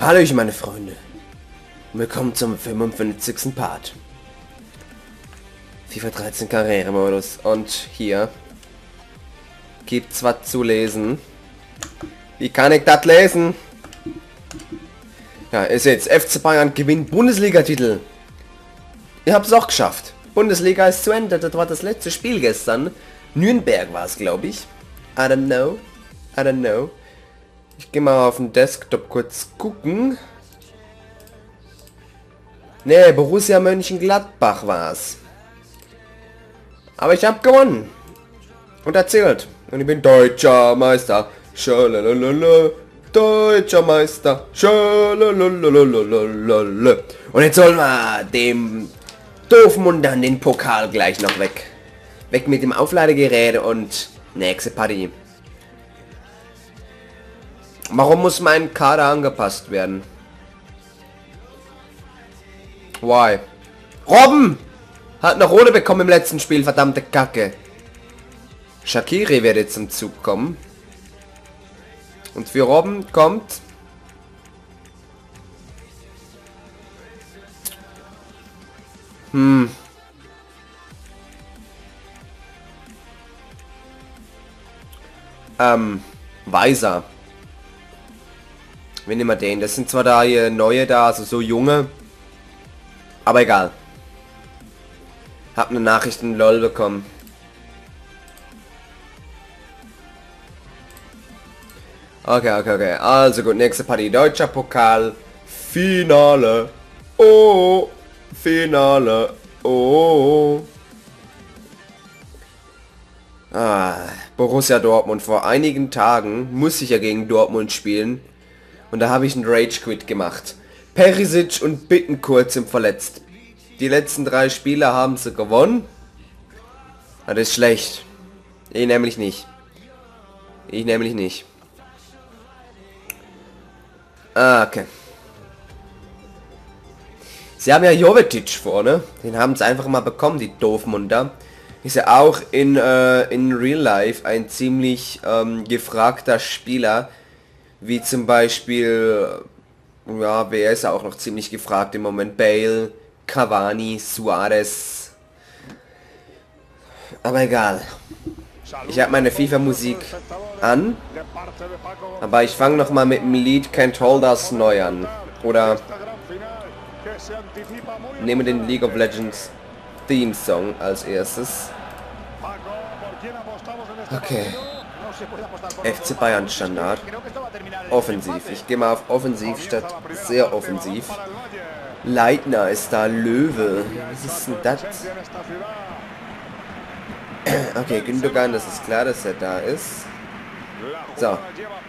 Hallo ich meine Freunde. Willkommen zum 55. Part. FIFA 13 Karrieremodus. Und hier gibt's was zu lesen. Wie kann ich das lesen? Ja, ist jetzt FC Bayern gewinnt Bundesliga-Titel. Ihr habt es auch geschafft. Bundesliga ist zu Ende. Das war das letzte Spiel gestern. Nürnberg war es, glaube ich. I don't know. I don't know. Ich gehe mal auf den Desktop kurz gucken. Ne, Borussia Mönchengladbach war's. Aber ich habe gewonnen. Und erzählt. Und ich bin deutscher Meister. Schalalala. Deutscher Meister. Schalalala. Und jetzt sollen wir dem Doofmundern den Pokal gleich noch weg. Weg mit dem Aufladegerät und nächste Party. Warum muss mein Kader angepasst werden? Why? Robben! Hat eine rote bekommen im letzten Spiel, verdammte Kacke. Shakiri wird jetzt zum Zug kommen. Und für Robben kommt... Hm. Ähm, Weiser. Wir nehmen den. Das sind zwar da hier neue da, also so junge. Aber egal. Hab eine Nachricht in LOL bekommen. Okay, okay, okay. Also gut, nächste Partie. Deutscher Pokal. Finale. Oh. Finale. Oh. Ah, Borussia Dortmund. Vor einigen Tagen muss ich ja gegen Dortmund spielen. Und da habe ich einen Rage Quit gemacht. Perisic und Bittencourt sind verletzt. Die letzten drei Spiele haben sie gewonnen. Das ist schlecht. Ich nämlich nicht. Ich nämlich nicht. Ah, okay. Sie haben ja Jovetic vorne. Den haben sie einfach mal bekommen, die Doofmunder. Ist ja auch in, äh, in Real Life ein ziemlich ähm, gefragter Spieler wie zum Beispiel, ja, wer ist auch noch ziemlich gefragt im Moment? Bale, Cavani, Suarez. Aber egal. Ich habe meine FIFA-Musik an, aber ich fange noch mal mit dem Lied Can't Hold Us neu an. Oder nehme den League of Legends Theme Song als erstes. Okay. FC Bayern Standard. Offensiv. Ich gehe mal auf offensiv statt sehr offensiv. Leitner ist da, Löwe. Was ist denn das? Okay, Gündogan, das ist klar, dass er da ist. So.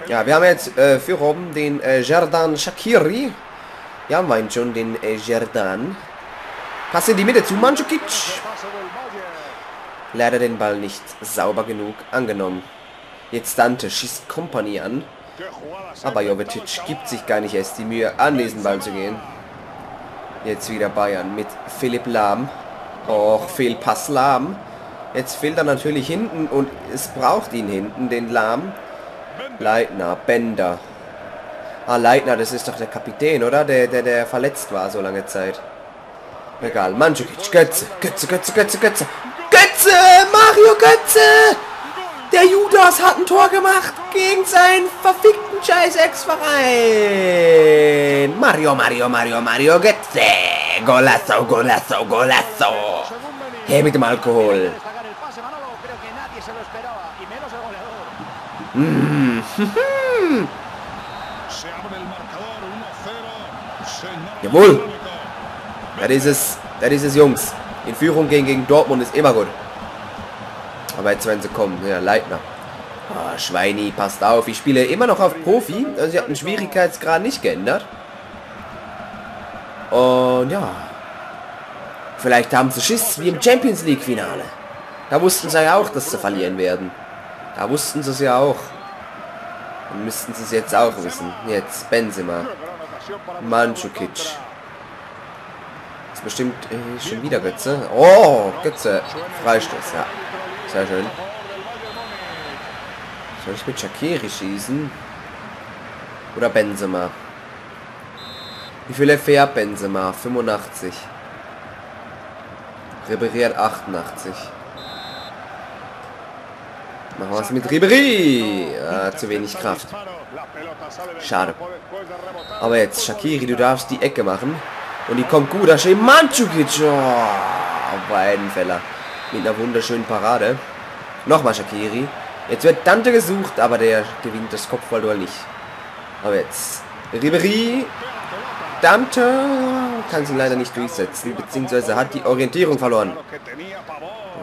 Ja, wir haben jetzt äh, für Robben den äh, Jerdan Shakiri. Ja, meint schon den äh, Jerdan. Pass in die Mitte zu Mandzukic. Leider den Ball nicht sauber genug angenommen. Jetzt Dante schießt Company an. Aber Jovetic gibt sich gar nicht erst die Mühe, an diesen Ball zu gehen. Jetzt wieder Bayern mit Philipp Lahm. Och, Fehlpass Lahm. Jetzt fehlt er natürlich hinten und es braucht ihn hinten, den Lahm. Leitner, Bender. Ah, Leitner, das ist doch der Kapitän, oder? Der, der, der verletzt war so lange Zeit. Egal, Mandzukic, Götze, Götze, Götze, Götze, Götze. Götze! Mario Götze! Der Judas hat ein Tor gemacht gegen seinen verfickten scheiß Ex-Verein. Mario, Mario, Mario, Mario Götze. Golazo, Golazo, Golazo. Hey mit dem Alkohol. Mm. Jawohl. Das ist es. Das ist es, Jungs. In Führung gegen, gegen Dortmund ist immer gut. Aber jetzt werden sie kommen. Ja, Leitner. Oh, Schweini, passt auf. Ich spiele immer noch auf Profi. Also ich habe den Schwierigkeitsgrad nicht geändert. Und ja. Vielleicht haben sie Schiss wie im Champions League Finale. Da wussten sie ja auch, dass sie verlieren werden. Da wussten sie es ja auch. Dann müssten sie es jetzt auch wissen. Jetzt Benzema. Mandzukic. Ist bestimmt äh, schon wieder Götze. Oh, Götze. Freistoß, ja. Sehr schön. Soll ich mit Shakiri schießen? Oder Benzema? Wie viele fährt Benzema? 85. Ribéry hat 88. Machen wir es mit Ribéry. Ah, zu wenig Kraft. Schade. Aber jetzt, Shakiri, du darfst die Ecke machen. Und die kommt gut. Da steht Mandzukic. Oh, Weidenfeller. Mit einer wunderschönen Parade. Nochmal Shakiri. Jetzt wird Dante gesucht, aber der gewinnt das Kopfballduell nicht. Aber jetzt Ribery. Dante kann sich leider nicht durchsetzen, beziehungsweise hat die Orientierung verloren.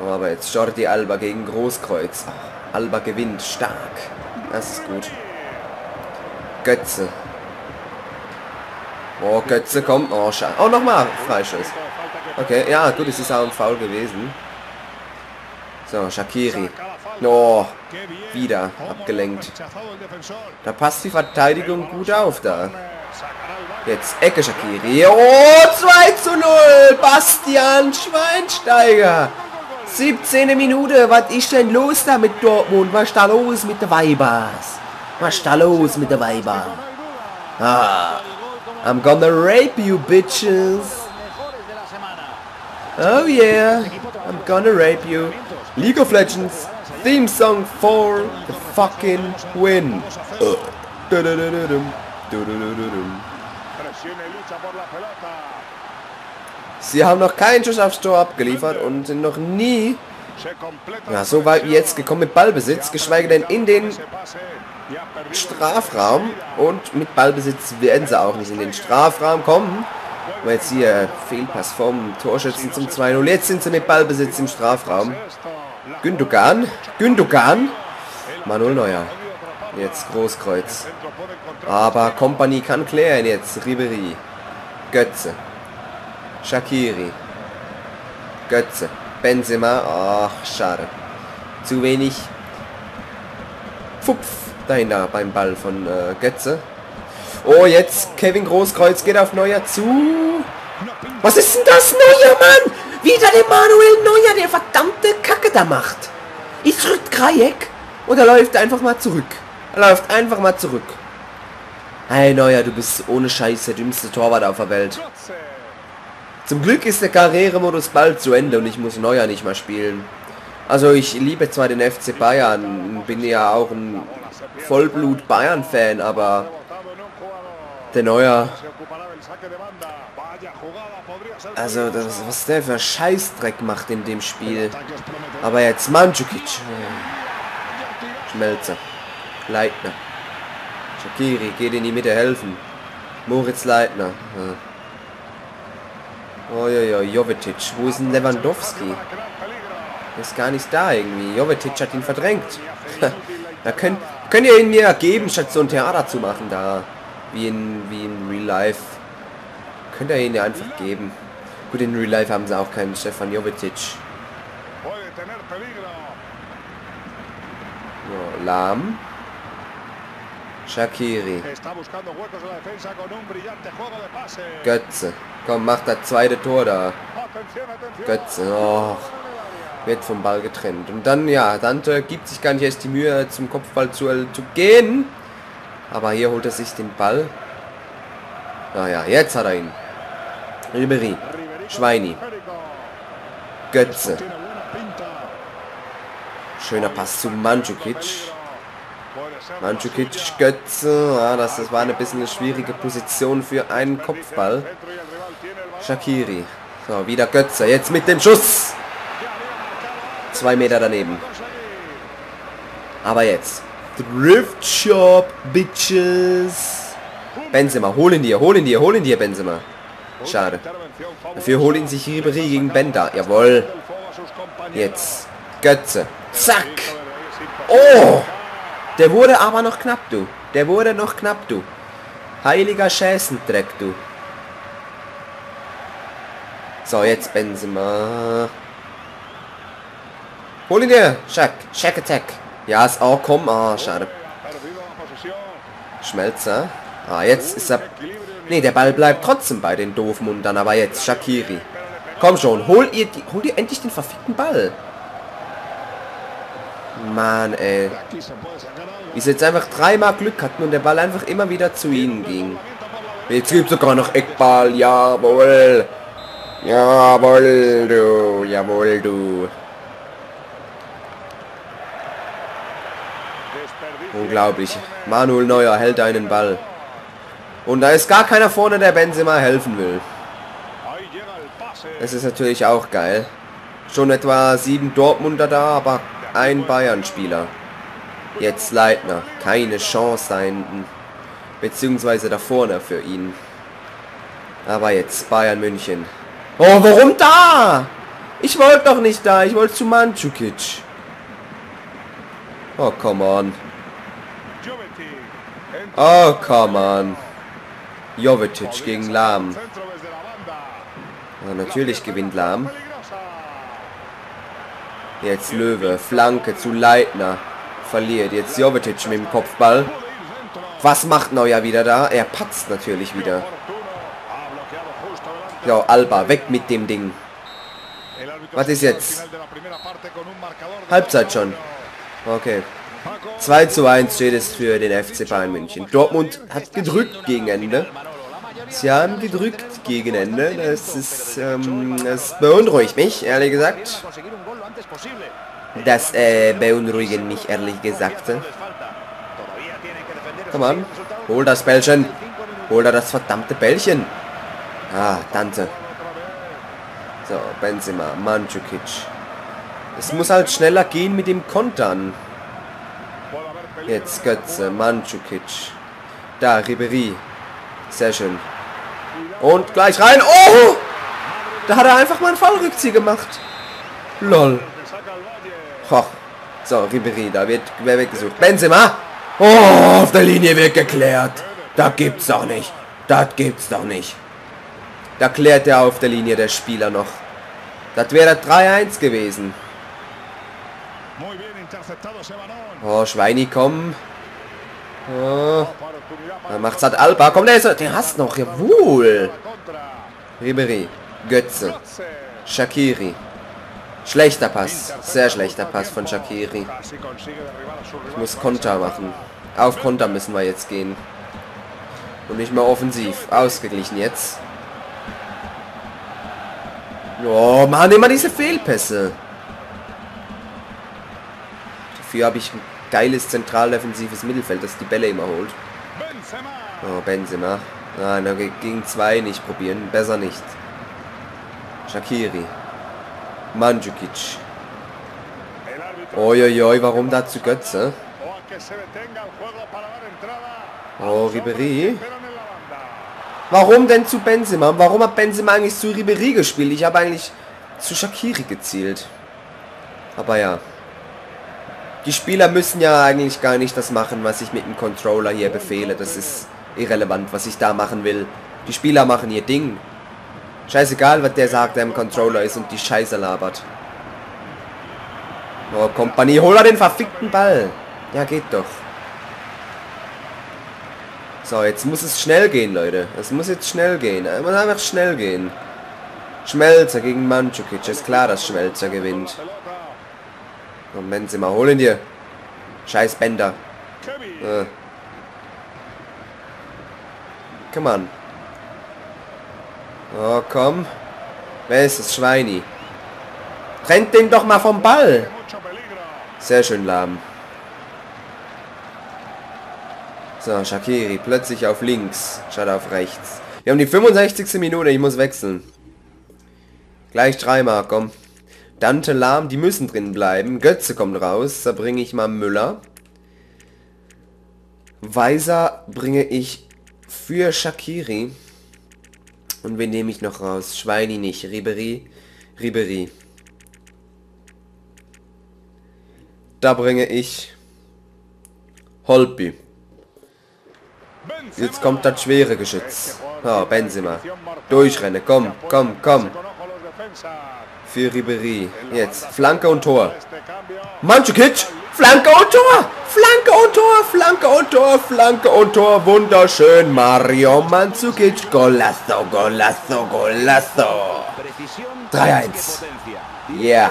Aber jetzt Jordi Alba gegen Großkreuz. Alba gewinnt stark. Das ist gut. Götze. Oh, Götze kommt. Oh, schade. Oh, nochmal Freischuss. Okay, ja, gut, es ist auch ein Foul gewesen. So, Shakiri. Oh, wieder abgelenkt. Da passt die Verteidigung gut auf da. Jetzt Ecke Shakiri. Oh, 2 zu 0. Bastian Schweinsteiger. 17. Minute. Was ist denn los da mit Dortmund? Was ist da los mit der Weibers? Was ist da los mit der Weiber? Ah, I'm gonna rape you, bitches. Oh yeah, I'm gonna rape you. League of Legends theme song for the fucking win. Sie haben noch keinen Schuss aufs Tor abgeliefert und sind noch nie ja, so weit wie jetzt gekommen mit Ballbesitz, geschweige denn in den Strafraum. Und mit Ballbesitz werden sie auch nicht in den Strafraum kommen. Aber jetzt hier Fehlpass vom Torschützen zum 2-0. Jetzt sind sie mit Ballbesitz im Strafraum. Gündogan. Gündogan. Manuel Neuer. Jetzt Großkreuz. Aber Company kann klären jetzt. Ribery. Götze. Shakiri. Götze. Benzema. Ach, schade. Zu wenig Pfupf dahinter beim Ball von äh, Götze. Oh, jetzt Kevin Großkreuz geht auf Neuer zu. Was ist denn das, Neuer, Mann? Wieder der Manuel Neuer, der verdammte Kacke da macht. Ich rückt Krajek und er läuft einfach mal zurück. Er läuft einfach mal zurück. Hey Neuer, du bist ohne Scheiß der dümmste Torwart auf der Welt. Zum Glück ist der Karrieremodus bald zu Ende und ich muss Neuer nicht mehr spielen. Also ich liebe zwar den FC Bayern, bin ja auch ein Vollblut Bayern-Fan, aber der Neuer... Also das, was der für Scheißdreck macht in dem Spiel. Aber jetzt Mandzukic. Schmelzer. Leitner. Shakiri geht in die Mitte helfen. Moritz Leitner. Oh ja, ja, Jovetic. Wo ist denn Lewandowski? Ist gar nicht da irgendwie. Jovetic hat ihn verdrängt. da könnt, könnt ihr ihn mir geben, statt so ein Theater zu machen da. Wie in, wie in Real Life. Könnt ihr ihn ja einfach geben. Gut, in Real Life haben sie auch keinen Stefan Jovetic. So, Lahm. Shakiri. Götze. Komm, mach das zweite Tor da. Götze. Oh. Wird vom Ball getrennt. Und dann, ja, Dante gibt sich gar nicht erst die Mühe, zum Kopfball zu, zu gehen. Aber hier holt er sich den Ball. Naja, jetzt hat er ihn. Ribery. Schweini. Götze. Schöner Pass zu Mandzukic. Mandzukic, Götze. Ja, das, das war eine bisschen eine schwierige Position für einen Kopfball. Shakiri. So, wieder Götze. Jetzt mit dem Schuss. Zwei Meter daneben. Aber jetzt. Drift Shop, Bitches. Benzema, hol ihn dir, hol ihn dir, hol ihn dir, Benzema. Schade. Dafür holt ihn sich Ribery gegen Bender. Jawohl. Jetzt. Götze. Zack. Oh. Der wurde aber noch knapp, du. Der wurde noch knapp, du. Heiliger Schäßendreck, du. So, jetzt Benzema. Hol ihn dir. Shack. Shack Attack. Ja, ist auch komm. Ah, schade. Schmelzer. Ah, jetzt ist er... Ne, der Ball bleibt trotzdem bei den doofen und dann aber jetzt Shakiri. Komm schon, hol ihr, die, hol ihr endlich den verfickten Ball. Mann, ey. Wie sie jetzt einfach dreimal Glück hatten und der Ball einfach immer wieder zu ihnen ging. Jetzt gibt sogar noch Eckball. Jawohl. Jawohl, du. Jawohl, du. Unglaublich. Manuel Neuer hält einen Ball. Und da ist gar keiner vorne, der Benzema helfen will. Das ist natürlich auch geil. Schon etwa sieben Dortmunder da, aber ein Bayern-Spieler. Jetzt Leitner. Keine Chance da hinten. Beziehungsweise da vorne für ihn. Aber jetzt Bayern München. Oh, warum da? Ich wollte doch nicht da. Ich wollte zu Mandzukic. Oh, come on. Oh, come on. Jovetic gegen Lahm. Ja, natürlich gewinnt Lahm. Jetzt Löwe. Flanke zu Leitner. Verliert. Jetzt Jovetic mit dem Kopfball. Was macht Neuer wieder da? Er patzt natürlich wieder. Ja, Alba, weg mit dem Ding. Was ist jetzt? Halbzeit schon. Okay. 2 zu 1 steht es für den FC Bayern München. Dortmund hat gedrückt gegen Ende. Sie haben gedrückt gegen Ende. Das ist, ähm, das beunruhigt mich, ehrlich gesagt. Das äh, beunruhigt mich, ehrlich gesagt. Komm an, hol das Bällchen. Hol da das verdammte Bällchen. Ah, Tante. So, Benzema, Mandzukic. Es muss halt schneller gehen mit dem Kontern. Jetzt Götze, Mandzukic. Da, Ribery. Sehr schön. Und gleich rein. Oh! Da hat er einfach mal einen Fallrückzieher gemacht. Lol. Ho. So, Ribery, da wird wer weggesucht. Benzema! Oh, auf der Linie wird geklärt. Das gibt's doch nicht. Das gibt's doch nicht. Da klärt er auf der Linie der Spieler noch. Das wäre 3-1 gewesen. Oh, Schweini, komm. Oh. Da macht's halt Alba. Komm, der, ist, der hast noch. Jawohl. Ribery. Götze. Shakiri. Schlechter Pass. Sehr schlechter Pass von Shakiri. Ich muss Konter machen. Auf Konter müssen wir jetzt gehen. Und nicht mehr offensiv. Ausgeglichen jetzt. Oh, Mann, immer diese Fehlpässe. Dafür habe ich geiles zentraldefensives Mittelfeld, das die Bälle immer holt. Oh, Benzema. Nein, gegen zwei nicht probieren. Besser nicht. Shakiri. Mandzukic. Uiuiui, warum da zu Götze? Oh, Ribery. Warum denn zu Benzema? Warum hat Benzema eigentlich zu Ribery gespielt? Ich habe eigentlich zu Shakiri gezielt. Aber ja. Die Spieler müssen ja eigentlich gar nicht das machen, was ich mit dem Controller hier befehle. Das ist irrelevant, was ich da machen will. Die Spieler machen ihr Ding. Scheißegal, was der sagt, der im Controller ist und die Scheiße labert. Oh, Kompanie, hol den verfickten Ball. Ja, geht doch. So, jetzt muss es schnell gehen, Leute. Es muss jetzt schnell gehen. Es muss einfach schnell gehen. Schmelzer gegen Mandzukic. Ist klar, dass Schmelzer gewinnt. Und Benzema, holen dir. Scheiß Bänder. Äh. Come on. Oh, komm. Wer ist das? Schweini. Trennt den doch mal vom Ball. Sehr schön lahm. So, Shakiri plötzlich auf links, statt auf rechts. Wir haben die 65. Minute, ich muss wechseln. Gleich dreimal, komm. Dante Lahm, die müssen drin bleiben. Götze kommt raus, da bringe ich mal Müller. Weiser bringe ich für Shakiri. Und wen nehme ich noch raus? Schweini nicht. Ribery. Ribery. Da bringe ich Holpi. Jetzt kommt das schwere Geschütz. Ja, Benzema. Durchrennen. Komm, komm, komm. Für Ribery. Jetzt. Flanke und Tor. Mandzukic. Flanke und Tor. Flanke und Tor. Flanke und Tor. Flanke und Tor. Wunderschön. Mario Mandzukic. Golasso, Golasso, Golasso. 3-1. Yeah.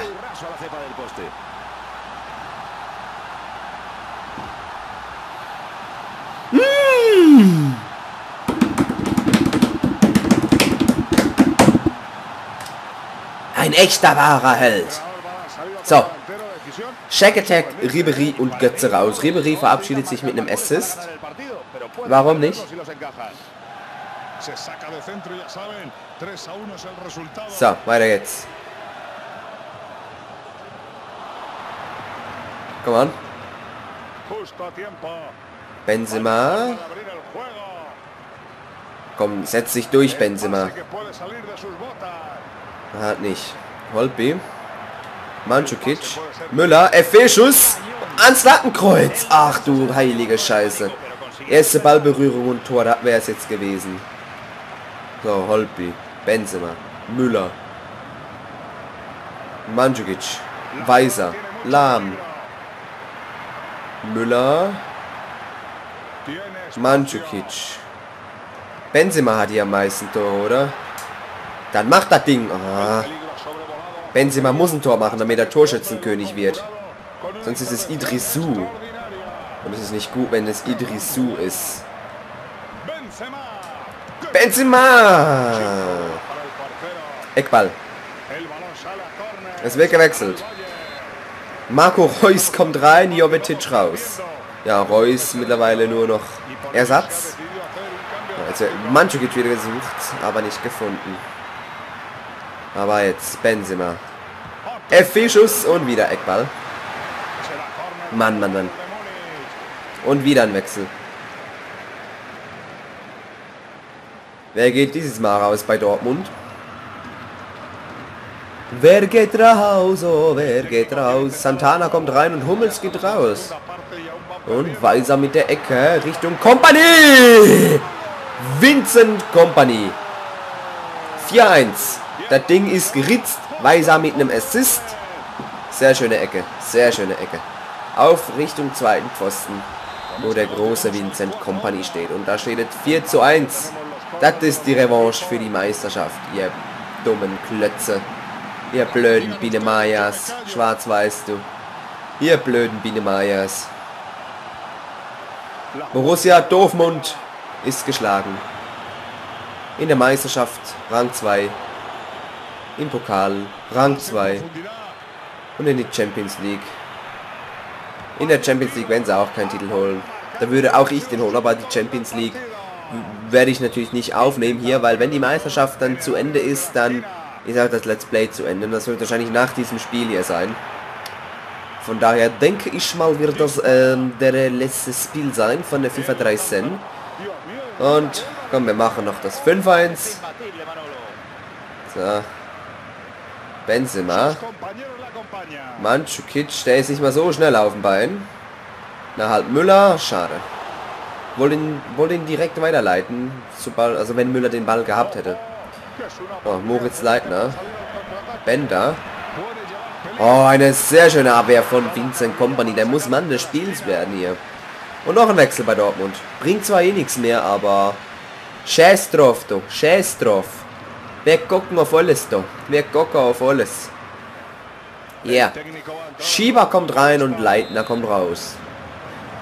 Echter wahrer Held. So. Shaq Attack, Ribery und Götze raus. Ribery verabschiedet sich mit einem Assist. Warum nicht? So, weiter geht's. Komm on. Benzema. Komm, setz dich durch, Benzema. Hat nicht. Holby. Mandzukic. Müller. FW-Schuss. Ans Lattenkreuz. Ach du heilige Scheiße. Erste Ballberührung und Tor. Da wäre es jetzt gewesen. So, Holby. Benzema. Müller. Mandzukic. Weiser. Lahm. Müller. Mandzukic. Benzema hat hier am meisten Tor, oder? Dann macht das Ding. Ah. Benzema muss ein Tor machen, damit er Torschützenkönig wird. Sonst ist es Idrisu. Und es ist nicht gut, wenn es Idrisu ist. Benzema! Eckball. Es wird gewechselt. Marco Reus kommt rein, Jovetic raus. Ja, Reus mittlerweile nur noch Ersatz. Also Mandzukic wieder gesucht, aber nicht gefunden. Aber jetzt Benzema. FV-Schuss und wieder Eckball. Mann, Mann, Mann. Und wieder ein Wechsel. Wer geht dieses Mal raus bei Dortmund? Wer geht raus? Oh, wer geht raus? Santana kommt rein und Hummels geht raus. Und Weiser mit der Ecke Richtung Company. Vincent Company. 4-1. Das Ding ist geritzt. Weiser mit einem Assist. Sehr schöne Ecke. Sehr schöne Ecke. Auf Richtung zweiten Pfosten, wo der große Vincent Company steht. Und da steht es 4 zu 1. Das ist die Revanche für die Meisterschaft, ihr dummen Klötze. Ihr blöden Biene Mayas. Schwarz-Weiß, du. Ihr blöden Biene Mayas. Borussia Dortmund ist geschlagen. In der Meisterschaft Rang 2. Im Pokal Rang 2. Und in die Champions League. In der Champions League werden sie auch keinen Titel holen. Da würde auch ich den holen, aber die Champions League werde ich natürlich nicht aufnehmen hier, weil wenn die Meisterschaft dann zu Ende ist, dann ist auch das Let's Play zu Ende. Das wird wahrscheinlich nach diesem Spiel hier sein. Von daher denke ich mal, wird das ähm, der letzte Spiel sein von der FIFA 13. Und komm, wir machen noch das 5-1. So. Benzema. Mandzukic, der ist nicht mal so schnell auf dem Bein. Na halt Müller, schade. Wollte ihn, wollte ihn direkt weiterleiten, sobald, also wenn Müller den Ball gehabt hätte. Oh, Moritz Leitner. Bender. Oh, eine sehr schöne Abwehr von Vincent Company. Der muss Mann des Spiels werden hier. Und noch ein Wechsel bei Dortmund. Bringt zwar eh nichts mehr, aber... Scheiß drauf, du. Scheiß drauf. Wir gucken auf alles, du. Wir gucken auf alles. Ja. Yeah. Schieber kommt rein und Leitner kommt raus.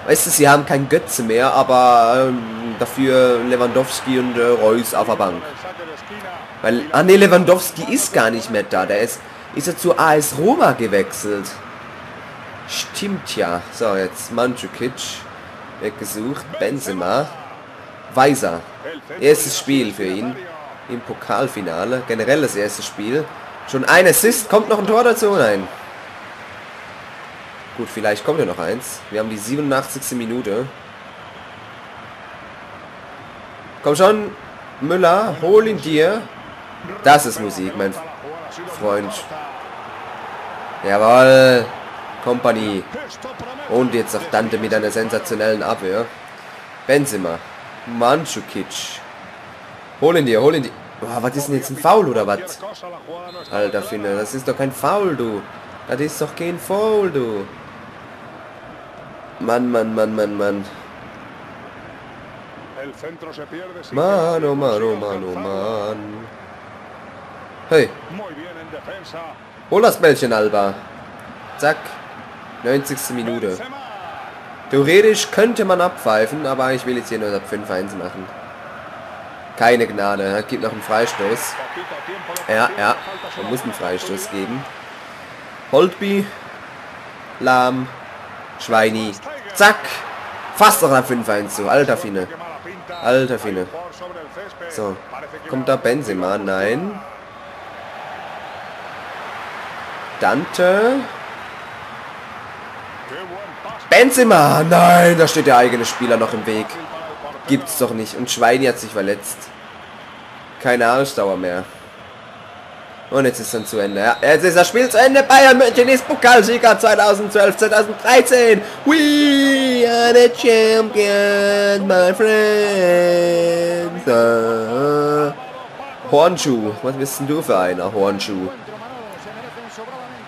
Weißt du, sie haben kein Götze mehr, aber ähm, dafür Lewandowski und äh, Reus auf der Bank. Weil, ah ne, Lewandowski ist gar nicht mehr da. Der ist, ist er zu AS Roma gewechselt. Stimmt ja. So, jetzt Mandzukic. Weggesucht. Benzema. Weiser. Erstes Spiel für ihn. Im Pokalfinale. Generell das erste Spiel. Schon ein Assist. Kommt noch ein Tor dazu? Nein. Gut, vielleicht kommt ja noch eins. Wir haben die 87. Minute. Komm schon, Müller, hol ihn dir. Das ist Musik, mein Freund. Jawohl. Company. Und jetzt auch Dante mit einer sensationellen Abwehr. Benzema. Mandzukic. Hol ihn dir, hol ihn dir. Oh, was ist denn jetzt ein Foul oder was? Alter Finne, das ist doch kein Foul, du. Das ist doch kein Foul, du. Mann, Mann, Mann, Mann, Mann. Mano, mano, mano, Mann. Hey. Hol das Bällchen, Alba. Zack. 90. Minute. Theoretisch könnte man abpfeifen, aber ich will jetzt hier nur das 5-1 machen. Keine Gnade. Er gibt noch einen Freistoß. Ja, ja. Man muss einen Freistoß geben. Holtby. Lahm. Schweini. Zack. Fast noch ein 5-1 zu. Alter Finne. Alter Finne. So. Kommt da Benzema? Nein. Dante. Benzema! Nein, da steht der eigene Spieler noch im Weg. Gibt's doch nicht. Und Schweini hat sich verletzt. Keine Ausdauer mehr. Und jetzt ist dann zu Ende. Ja, jetzt ist das Spiel zu Ende. Bayern München ist Pokalsieger 2012, 2013. We are the champion, my friends. Uh, Hornschuh. Was bist denn du für einer, Hornschuh?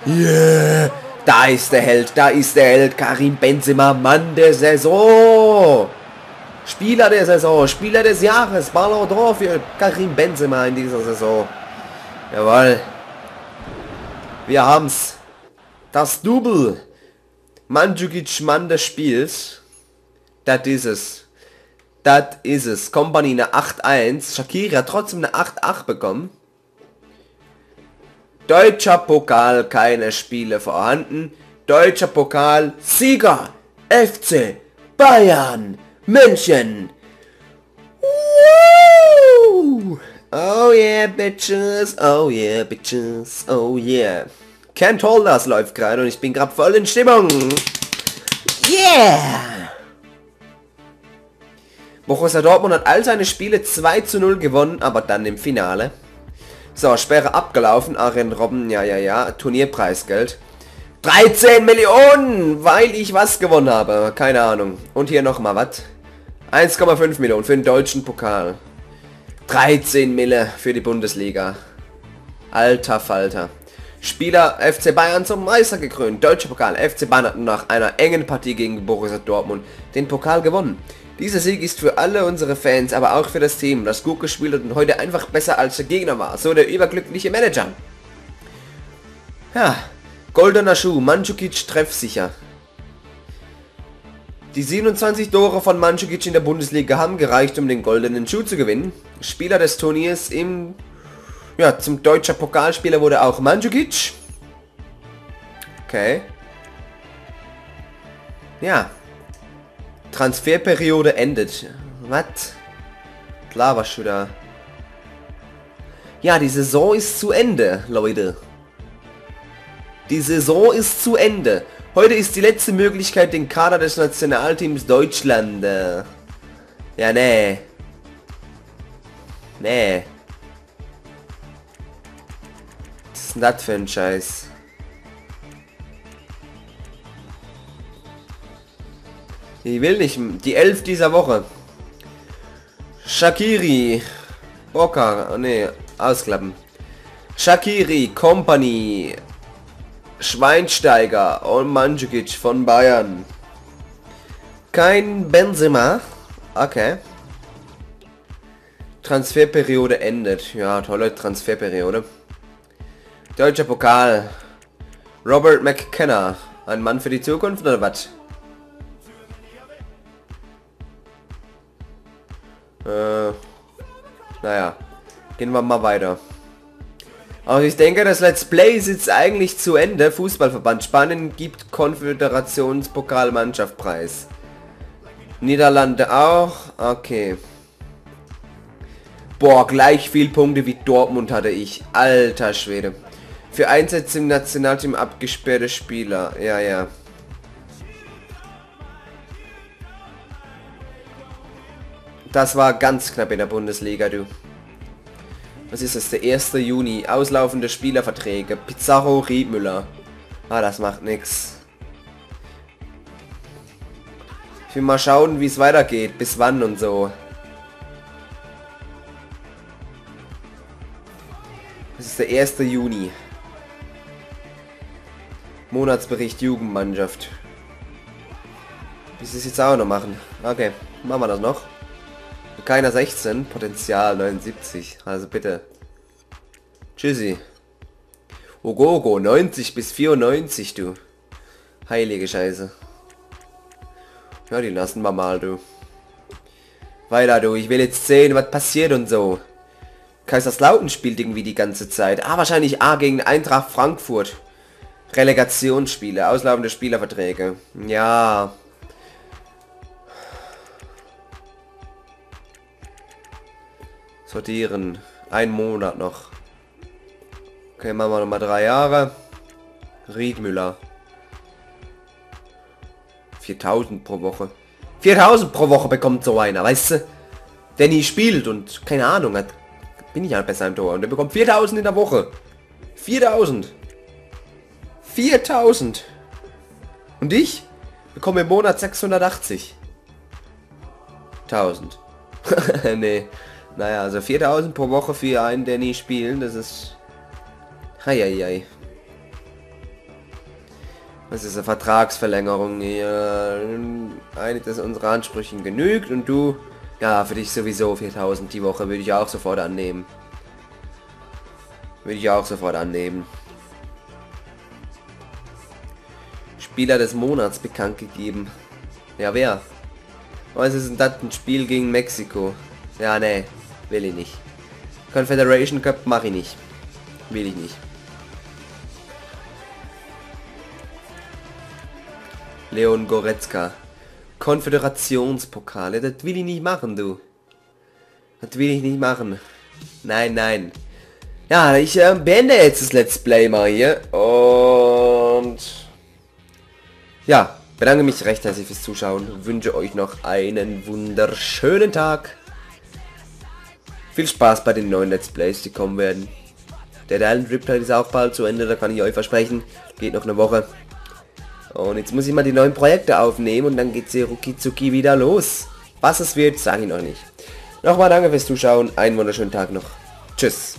Yeah. Da ist der Held, da ist der Held. Karim Benzema, Mann der Saison. Spieler der Saison, Spieler des Jahres, Ballon d'Or für Karim Benzema in dieser Saison. Jawohl. Wir haben's. Das Double. Mandzukic Mann des Spiels. Das ist es. Das ist es. Company eine 8-1. Shakiri hat trotzdem eine 8-8 bekommen. Deutscher Pokal, keine Spiele vorhanden. Deutscher Pokal, Sieger, FC, Bayern, München. Woo! Oh yeah, bitches, oh yeah, bitches, oh yeah. Can't hold us läuft gerade und ich bin gerade voll in Stimmung. Yeah! Borussia Dortmund hat all seine Spiele 2 zu 0 gewonnen, aber dann im Finale so, Sperre abgelaufen. Aren Robben, ja, ja, ja. Turnierpreisgeld. 13 Millionen, weil ich was gewonnen habe. Keine Ahnung. Und hier nochmal was. 1,5 Millionen für den deutschen Pokal. 13 Mille für die Bundesliga. Alter Falter. Spieler FC Bayern zum Meister gekrönt. Deutscher Pokal. FC Bayern hat nach einer engen Partie gegen Borussia Dortmund den Pokal gewonnen. Dieser Sieg ist für alle unsere Fans, aber auch für das Team, das gut gespielt hat und heute einfach besser als der Gegner war. So der überglückliche Manager. Ja, goldener Schuh, Mandzukic treffsicher. Die 27 Tore von Mandzukic in der Bundesliga haben gereicht, um den goldenen Schuh zu gewinnen. Spieler des Turniers im ja, zum deutscher Pokalspieler wurde auch Mandzukic. Okay. Ja, Transferperiode endet. Was? Klar, was da. Ja, die Saison ist zu Ende, Leute. Die Saison ist zu Ende. Heute ist die letzte Möglichkeit, den Kader des Nationalteams Deutschland. Äh, ja, nee. Nee. Was ist denn das für ein Scheiß? Ich will nicht. Die elf dieser Woche. Shakiri. Boca. Ne, ausklappen. Shakiri, Company. Schweinsteiger und Mandzukic von Bayern. Kein Benzema. Okay. Transferperiode endet. Ja, tolle Transferperiode. Deutscher Pokal. Robert McKenna. Ein Mann für die Zukunft oder was? Äh, naja, gehen wir mal weiter. Aber ich denke, das Let's Play ist jetzt eigentlich zu Ende. Fußballverband Spanien gibt Konföderationspokalmannschaftspreis. Niederlande auch. Okay. Boah, gleich viel Punkte wie Dortmund hatte ich. Alter Schwede. Für Einsätze im Nationalteam abgesperrte Spieler. Ja, ja. Das war ganz knapp in der Bundesliga, du. Was ist es? Der 1. Juni. Auslaufende Spielerverträge. Pizarro, Riedmüller. Ah, das macht nix. Ich will mal schauen, wie es weitergeht. Bis wann und so. Das ist der 1. Juni. Monatsbericht Jugendmannschaft. Bis es jetzt auch noch machen. Okay, machen wir das noch. Keiner 16, Potenzial 79. Also bitte. Tschüssi. Ogogo, 90 bis 94, du. Heilige Scheiße. Ja, die lassen wir mal, du. Weiter du, ich will jetzt sehen, was passiert und so. Kaiserslautern spielt irgendwie die ganze Zeit. Ah, wahrscheinlich A gegen Eintracht Frankfurt. Relegationsspiele, auslaufende Spielerverträge. Ja. Sortieren. Ein Monat noch. Okay, machen wir noch mal drei Jahre. Riedmüller. 4000 pro Woche. 4000 pro Woche bekommt so einer, weißt du? Der nie spielt und keine Ahnung hat. Bin ich halt besser im Tor. Und der bekommt 4000 in der Woche. 4000. 4000. Und ich bekomme im Monat 680. 1000. nee. Naja, also 4000 pro Woche für einen, der nie spielt, das ist... Heieiei. Das ist eine Vertragsverlängerung hier. Einiges unserer Ansprüchen genügt und du... Ja, für dich sowieso 4000 die Woche würde ich auch sofort annehmen. Würde ich auch sofort annehmen. Spieler des Monats bekannt gegeben. Ja, wer? Was ist denn das? Ein Spiel gegen Mexiko. Ja, nee. Will ich nicht. Confederation Cup mache ich nicht. Will ich nicht. Leon Goretzka. Konföderationspokale. Das will ich nicht machen, du. Das will ich nicht machen. Nein, nein. Ja, ich äh, beende jetzt das Let's Play mal hier. Und... Ja, bedanke mich recht herzlich fürs Zuschauen. Wünsche euch noch einen wunderschönen Tag. Viel Spaß bei den neuen Let's Plays, die kommen werden. Der Talent Riptide ist auch bald zu Ende, da kann ich euch versprechen. Geht noch eine Woche. Und jetzt muss ich mal die neuen Projekte aufnehmen und dann geht sie rucki wieder los. Was es wird, sage ich noch nicht. Nochmal danke fürs Zuschauen, einen wunderschönen Tag noch. Tschüss.